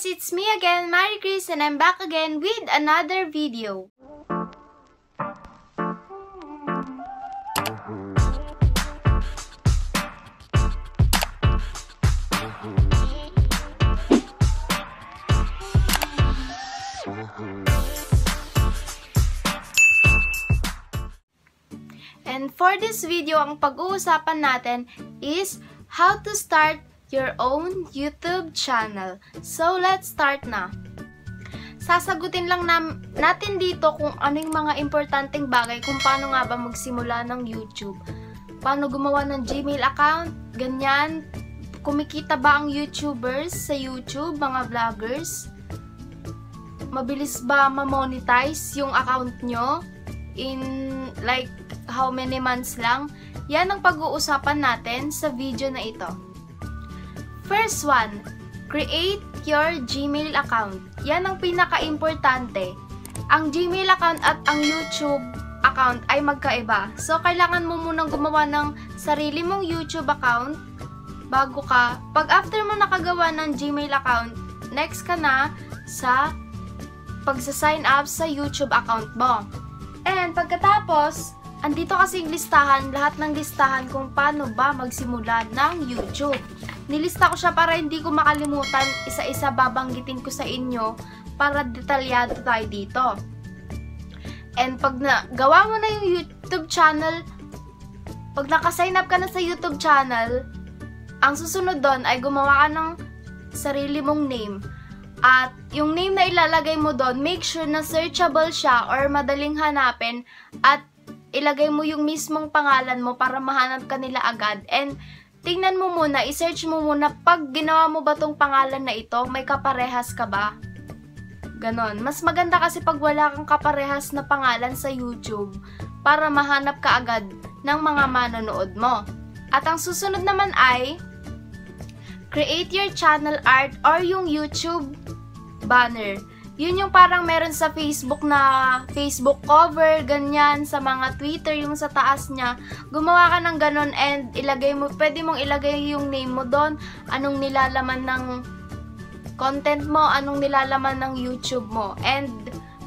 guys, it's me again, Mary Chris, and I'm back again with another video. And for this video, ang pag-uusapan natin is how to start your own YouTube channel. So, let's start na. Sasagutin lang nam natin dito kung ano yung mga importanteng bagay kung paano nga ba magsimula ng YouTube. Paano gumawa ng Gmail account, ganyan. Kumikita ba ang YouTubers sa YouTube, mga vloggers? Mabilis ba ma-monetize yung account nyo in like how many months lang? Yan ang pag-uusapan natin sa video na ito. First one, create your Gmail account. Yan ang pinaka-importante. Ang Gmail account at ang YouTube account ay magkaiba. So, kailangan mo munang gumawa ng sarili mong YouTube account bago ka. Pag after mo nakagawa ng Gmail account, next ka na sa pagsa-sign up sa YouTube account mo. And pagkatapos, andito kasi yung listahan, lahat ng listahan kung paano ba magsimula ng YouTube. Nilista ko siya para hindi ko makalimutan, isa-isa babanggitin ko sa inyo para detalyado tayo dito. And pag na, gawa mo na yung YouTube channel, pag naka-sign up ka na sa YouTube channel, ang susunod doon ay gumawa ka ng sarili mong name. At yung name na ilalagay mo doon, make sure na searchable siya or madaling hanapin at ilagay mo yung mismong pangalan mo para mahanap ka nila agad. And tingnan mo muna, isearch mo muna pag ginawa mo ba tong pangalan na ito, may kaparehas ka ba? Ganon. Mas maganda kasi pag wala kang kaparehas na pangalan sa YouTube para mahanap ka agad ng mga manonood mo. At ang susunod naman ay create your channel art or yung YouTube banner. Yun yung parang meron sa Facebook na Facebook cover, ganyan, sa mga Twitter, yung sa taas niya. Gumawa ka ng ganon and ilagay mo, pwede mong ilagay yung name mo doon, anong nilalaman ng content mo, anong nilalaman ng YouTube mo. And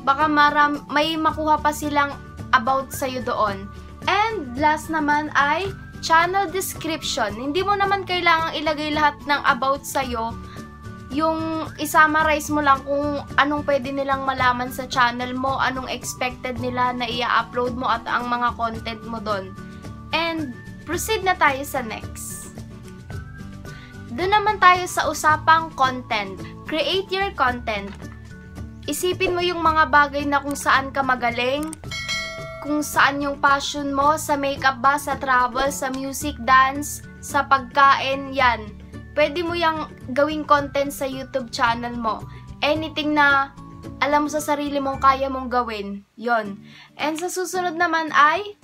baka maram, may makuha pa silang about sa'yo doon. And last naman ay channel description. Hindi mo naman kailangang ilagay lahat ng about sa'yo yung isummarize mo lang kung anong pwede nilang malaman sa channel mo, anong expected nila na i-upload mo at ang mga content mo doon. And proceed na tayo sa next. Doon naman tayo sa usapang content. Create your content. Isipin mo yung mga bagay na kung saan ka magaling, kung saan yung passion mo, sa makeup ba, sa travel, sa music, dance, sa pagkain, yan pwede mo yung gawing content sa YouTube channel mo. Anything na alam mo sa sarili mong kaya mong gawin, yon. And sa susunod naman ay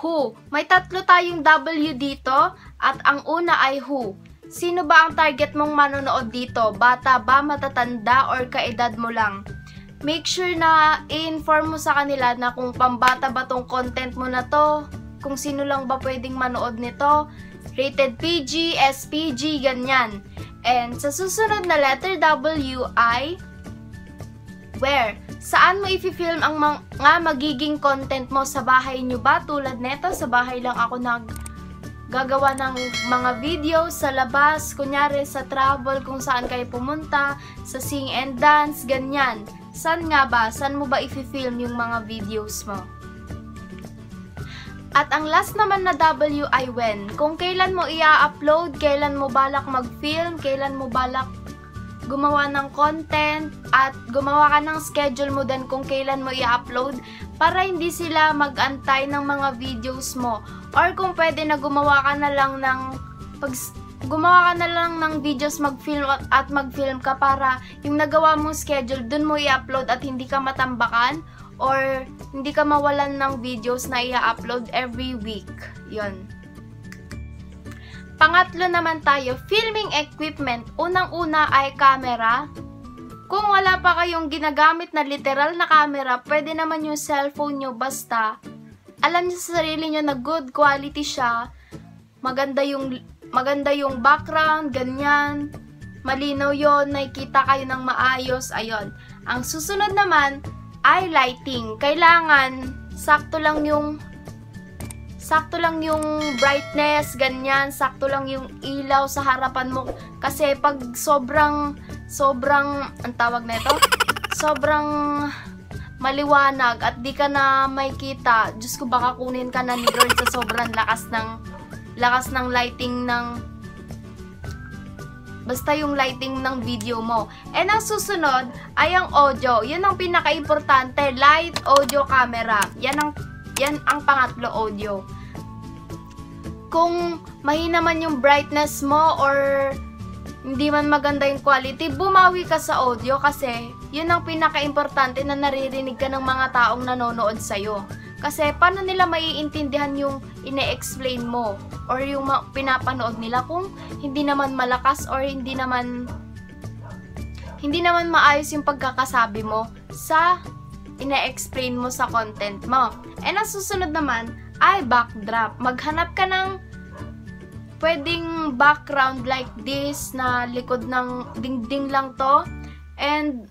who. May tatlo tayong W dito at ang una ay who. Sino ba ang target mong manonood dito? Bata ba, matatanda, or kaedad mo lang? Make sure na i-inform mo sa kanila na kung pambata ba tong content mo na to, kung sino lang ba pwedeng manood nito, rated PG, SPG, ganyan. And sa susunod na letter W ay where. Saan mo i-film ang mga magiging content mo sa bahay nyo ba? Tulad neto, sa bahay lang ako nag gagawa ng mga video sa labas, kunyari sa travel, kung saan kayo pumunta, sa sing and dance, ganyan. Saan nga ba? Saan mo ba i-film yung mga videos mo? At ang last naman na W ay when. Kung kailan mo i-upload, kailan mo balak mag-film, kailan mo balak gumawa ng content, at gumawa ka ng schedule mo din kung kailan mo i-upload para hindi sila mag-antay ng mga videos mo. Or kung pwede na gumawa ka na lang ng pag gumawa ka na lang ng videos mag-film at, mag-film ka para yung nagawa mong schedule dun mo i-upload at hindi ka matambakan or hindi ka mawalan ng videos na i-upload every week. Yon. Pangatlo naman tayo, filming equipment. Unang-una ay camera. Kung wala pa kayong ginagamit na literal na camera, pwede naman yung cellphone nyo basta alam niyo sa sarili nyo na good quality siya. Maganda yung maganda yung background, ganyan. malinaw yon nakikita kayo ng maayos, ayon. Ang susunod naman ay lighting. Kailangan sakto lang yung sakto lang yung brightness, ganyan, sakto lang yung ilaw sa harapan mo. Kasi pag sobrang, sobrang, ang tawag na ito? Sobrang maliwanag at di ka na may kita, Diyos ko baka kunin ka na ni Lord sa sobrang lakas ng, lakas ng lighting ng Basta yung lighting ng video mo. And ang susunod ay ang audio. Yun ang pinaka-importante. Light, audio, camera. Yan ang, yan ang pangatlo audio. Kung mahina man yung brightness mo or hindi man maganda yung quality, bumawi ka sa audio kasi yun ang pinaka-importante na naririnig ka ng mga taong nanonood sa'yo. Kasi paano nila maiintindihan yung ine-explain mo or yung pinapanood nila kung hindi naman malakas or hindi naman hindi naman maayos yung pagkakasabi mo sa ine-explain mo sa content mo. And ang susunod naman ay backdrop. Maghanap ka ng pwedeng background like this na likod ng dingding lang to. And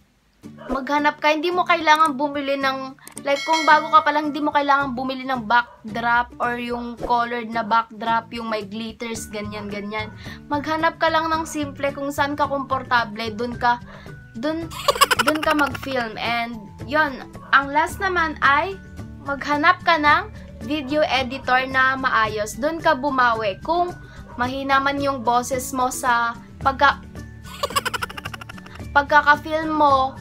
maghanap ka, hindi mo kailangan bumili ng, like kung bago ka pa lang, hindi mo kailangan bumili ng backdrop or yung colored na backdrop, yung may glitters, ganyan, ganyan. Maghanap ka lang ng simple kung saan ka komportable, dun ka, dun, dun ka mag-film. And, yon ang last naman ay, maghanap ka ng video editor na maayos. Dun ka bumawi. Kung mahina man yung boses mo sa pagka, pagkaka-film mo,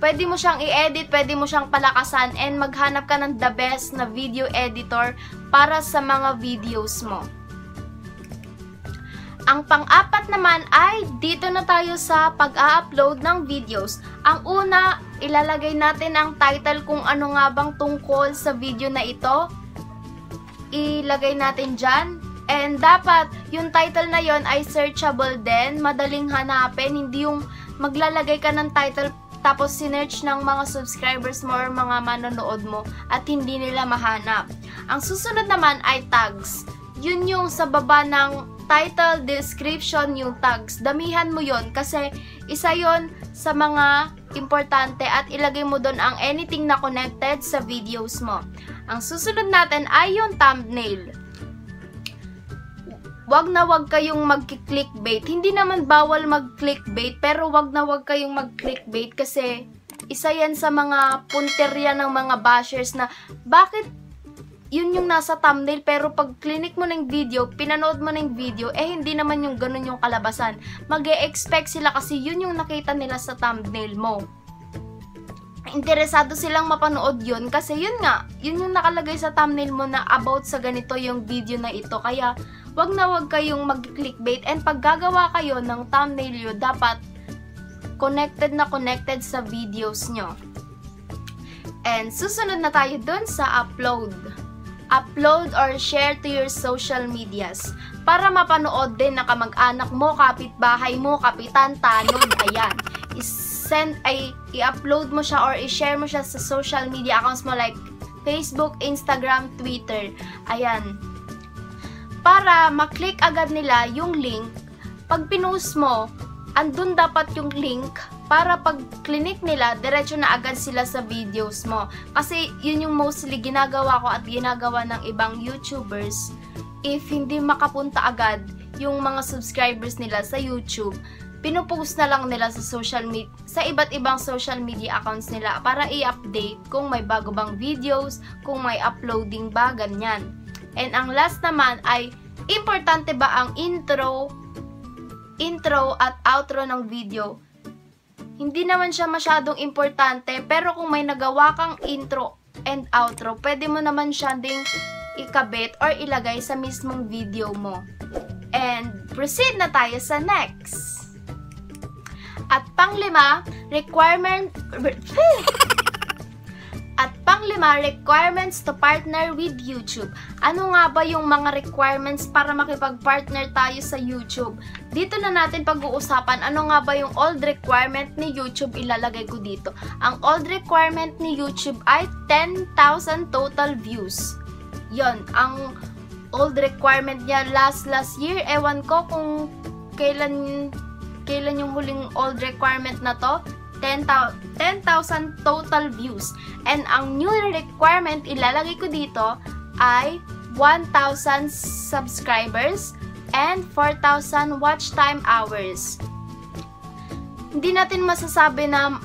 Pwede mo siyang i-edit, pwede mo siyang palakasan, and maghanap ka ng the best na video editor para sa mga videos mo. Ang pang-apat naman ay dito na tayo sa pag-a-upload ng videos. Ang una, ilalagay natin ang title kung ano nga bang tungkol sa video na ito. Ilagay natin dyan. And dapat, yung title na yon ay searchable din, madaling hanapin, hindi yung maglalagay ka ng title tapos sinerch ng mga subscribers mo or mga manonood mo at hindi nila mahanap. Ang susunod naman ay tags. Yun yung sa baba ng title, description, yung tags. Damihan mo yon kasi isa yon sa mga importante at ilagay mo doon ang anything na connected sa videos mo. Ang susunod natin ay yung thumbnail wag na wag kayong mag-clickbait. Hindi naman bawal mag-clickbait, pero wag na wag kayong mag-clickbait kasi isa yan sa mga punterya ng mga bashers na bakit yun yung nasa thumbnail pero pag clinic mo ng video, pinanood mo ng video, eh hindi naman yung ganun yung kalabasan. mag -e expect sila kasi yun yung nakita nila sa thumbnail mo. Interesado silang mapanood yun kasi yun nga, yun yung nakalagay sa thumbnail mo na about sa ganito yung video na ito. Kaya wag na wag kayong mag-clickbait and pag gagawa kayo ng thumbnail nyo, dapat connected na connected sa videos nyo. And susunod na tayo dun sa upload. Upload or share to your social medias para mapanood din na kamag-anak mo, kapitbahay mo, kapitan, tanod, ayan. I-send ay i-upload mo siya or i-share mo siya sa social media accounts mo like Facebook, Instagram, Twitter. Ayan para maklik agad nila yung link. Pag pinost mo, andun dapat yung link para pag clinic nila, diretso na agad sila sa videos mo. Kasi yun yung mostly ginagawa ko at ginagawa ng ibang YouTubers. If hindi makapunta agad yung mga subscribers nila sa YouTube, pinupost na lang nila sa social media, sa iba't ibang social media accounts nila para i-update kung may bago bang videos, kung may uploading ba, ganyan. And ang last naman ay, importante ba ang intro, intro at outro ng video? Hindi naman siya masyadong importante, pero kung may nagawa kang intro and outro, pwede mo naman siya ding ikabit or ilagay sa mismong video mo. And proceed na tayo sa next. At panglima, requirement At panglima, requirements to partner with YouTube. Ano nga ba yung mga requirements para makipag-partner tayo sa YouTube? Dito na natin pag-uusapan ano nga ba yung old requirement ni YouTube ilalagay ko dito. Ang old requirement ni YouTube ay 10,000 total views. Yon, ang old requirement niya last last year. Ewan ko kung kailan kailan yung huling old requirement na to? 10,000 total views. And ang new requirement ilalagay ko dito ay 1,000 subscribers and 4,000 watch time hours. Hindi natin masasabi na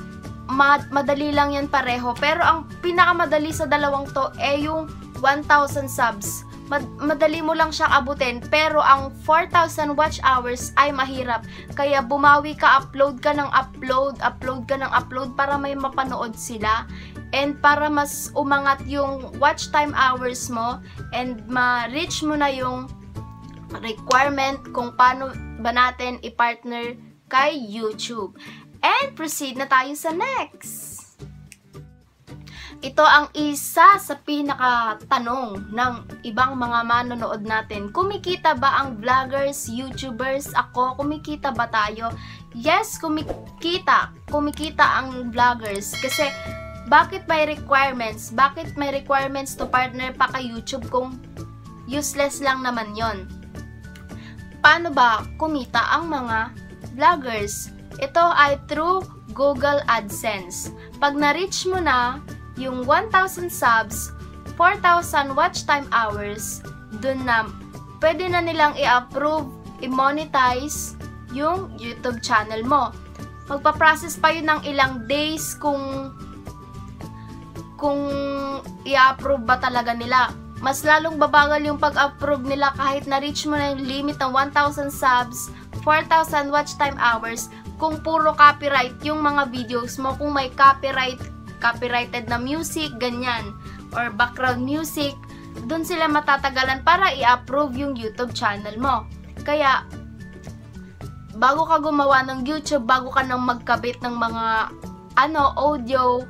mad madali lang yan pareho, pero ang pinakamadali sa dalawang to ay eh yung 1,000 subs mad madali mo lang siyang abutin, pero ang 4,000 watch hours ay mahirap. Kaya bumawi ka, upload ka ng upload, upload ka ng upload para may mapanood sila. And para mas umangat yung watch time hours mo and ma-reach mo na yung requirement kung paano ba natin i-partner kay YouTube. And proceed na tayo sa next. Ito ang isa sa pinakatanong ng ibang mga manonood natin. Kumikita ba ang vloggers, YouTubers, ako? Kumikita ba tayo? Yes, kumikita. Kumikita ang vloggers. Kasi, bakit may requirements? Bakit may requirements to partner pa kay YouTube kung useless lang naman yon? Paano ba kumita ang mga vloggers? Ito ay through Google AdSense. Pag na-reach mo na yung 1,000 subs, 4,000 watch time hours, dun na pwede na nilang i-approve, i-monetize yung YouTube channel mo. Magpa-process pa yun ng ilang days kung kung i-approve ba talaga nila. Mas lalong babagal yung pag-approve nila kahit na-reach mo na yung limit ng 1,000 subs, 4,000 watch time hours, kung puro copyright yung mga videos mo, kung may copyright copyrighted na music, ganyan, or background music, doon sila matatagalan para i-approve yung YouTube channel mo. Kaya, bago ka gumawa ng YouTube, bago ka nang magkabit ng mga ano, audio,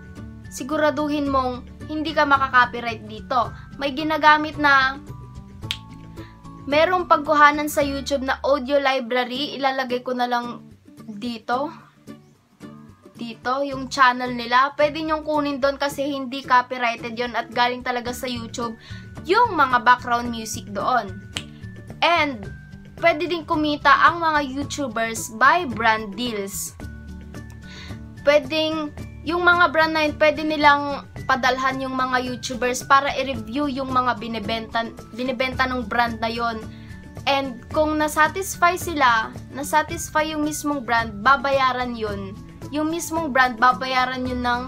siguraduhin mong hindi ka makaka-copyright dito. May ginagamit na merong pagkuhanan sa YouTube na audio library, ilalagay ko na lang dito dito, yung channel nila, pwede nyong kunin doon kasi hindi copyrighted yon at galing talaga sa YouTube yung mga background music doon. And, pwede din kumita ang mga YouTubers by brand deals. Pwedeng, yung mga brand na yun, pwede nilang padalhan yung mga YouTubers para i-review yung mga binibenta, binibenta ng brand na yon. And kung nasatisfy sila, nasatisfy yung mismong brand, babayaran yun yung mismong brand, babayaran yun ng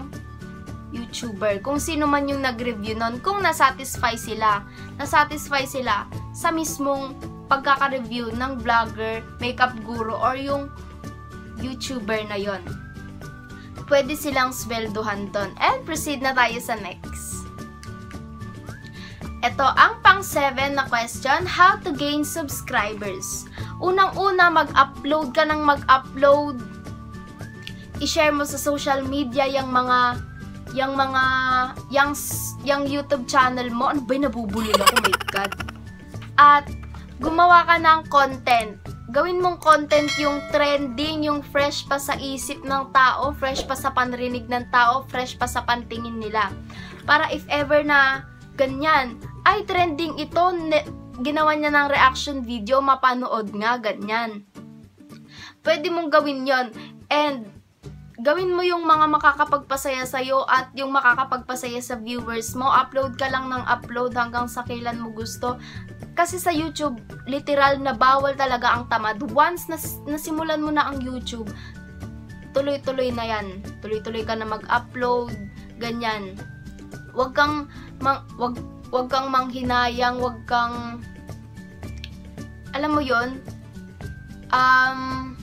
YouTuber. Kung sino man yung nag-review nun, kung nasatisfy sila, nasatisfy sila sa mismong pagkaka-review ng vlogger, makeup guru, or yung YouTuber na yon. Pwede silang sweldohan doon. And proceed na tayo sa next. Ito ang pang 7 na question, how to gain subscribers. Unang-una, mag-upload ka ng mag-upload i-share mo sa social media yung mga yung mga yung, yung YouTube channel mo. Ano ba yung nabubulil ako? Oh my God. At gumawa ka ng content. Gawin mong content yung trending, yung fresh pa sa isip ng tao, fresh pa sa panrinig ng tao, fresh pa sa pantingin nila. Para if ever na ganyan, ay trending ito, ginawa niya ng reaction video, mapanood nga, ganyan. Pwede mong gawin yon And gawin mo yung mga makakapagpasaya sa'yo at yung makakapagpasaya sa viewers mo. Upload ka lang ng upload hanggang sa kailan mo gusto. Kasi sa YouTube, literal na bawal talaga ang tamad. Once nas nasimulan mo na ang YouTube, tuloy-tuloy na yan. Tuloy-tuloy ka na mag-upload, ganyan. Huwag kang, mang, wag, wag kang manghinayang, wag kang, alam mo yon um,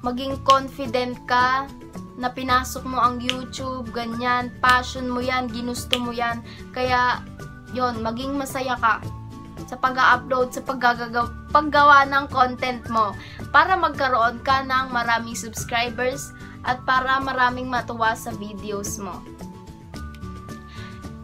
maging confident ka na pinasok mo ang YouTube, ganyan, passion mo yan, ginusto mo yan. Kaya, yon maging masaya ka sa pag-upload, sa paggagawa, paggawa ng content mo para magkaroon ka ng maraming subscribers at para maraming matuwa sa videos mo.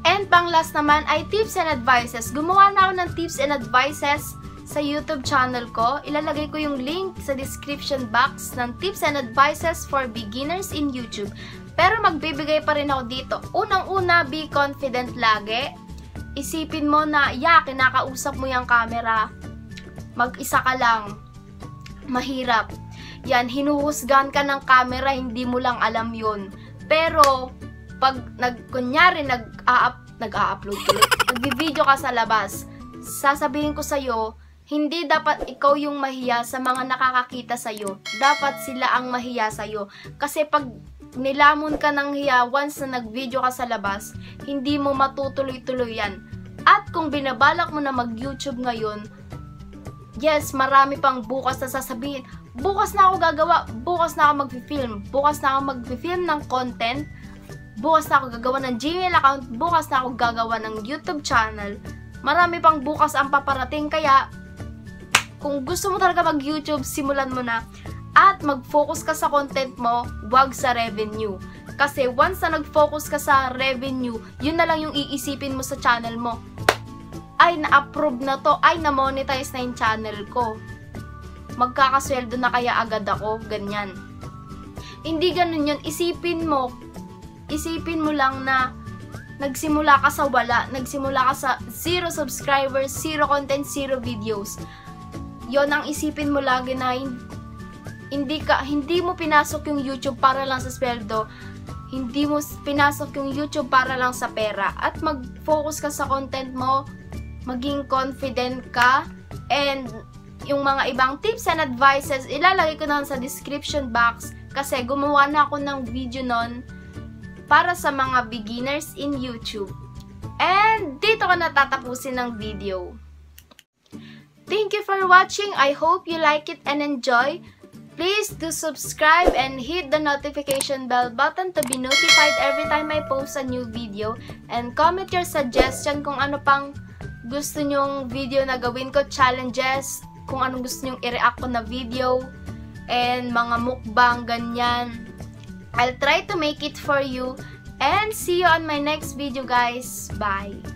And pang last naman ay tips and advices. Gumawa na ako ng tips and advices sa YouTube channel ko. Ilalagay ko yung link sa description box ng tips and advices for beginners in YouTube. Pero magbibigay pa rin ako dito. Unang-una, be confident lagi. Isipin mo na, ya, kinakausap mo yung camera. Mag-isa ka lang. Mahirap. yan, hinuhusgan ka ng camera, hindi mo lang alam yon Pero, pag, nag, kunyari, nag-a-up, nag-a-upload ulit, nag-video ka sa labas, sasabihin ko sa'yo, hindi dapat ikaw yung mahiya sa mga nakakakita sa'yo. Dapat sila ang mahiya sa'yo. Kasi pag nilamon ka ng hiya once na nag-video ka sa labas, hindi mo matutuloy-tuloy yan. At kung binabalak mo na mag-YouTube ngayon, yes, marami pang bukas na sasabihin. Bukas na ako gagawa, bukas na ako mag-film, bukas na ako mag-film ng content, bukas na ako gagawa ng Gmail account, bukas na ako gagawa ng YouTube channel. Marami pang bukas ang paparating, kaya kung gusto mo talaga mag-YouTube, simulan mo na at mag-focus ka sa content mo, wag sa revenue. Kasi once na nag-focus ka sa revenue, yun na lang yung iisipin mo sa channel mo. Ay, na-approve na to. Ay, na-monetize na yung channel ko. Magkakasweldo na kaya agad ako. Ganyan. Hindi ganun yun. Isipin mo, isipin mo lang na nagsimula ka sa wala, nagsimula ka sa zero subscribers, zero content, zero videos. Yon ang isipin mo lagi na hindi ka hindi mo pinasok yung YouTube para lang sa sweldo. Hindi mo pinasok yung YouTube para lang sa pera at mag-focus ka sa content mo, maging confident ka and yung mga ibang tips and advices ilalagay ko na sa description box kasi gumawa na ako ng video nun para sa mga beginners in YouTube. And dito ko natatapusin ng video. Thank you for watching. I hope you like it and enjoy. Please do subscribe and hit the notification bell button to be notified every time I post a new video. And comment your suggestion kung ano pang gusto nyong video na gawin ko, challenges, kung anong gusto nyong i-react ko na video, and mga mukbang, ganyan. I'll try to make it for you. And see you on my next video guys. Bye!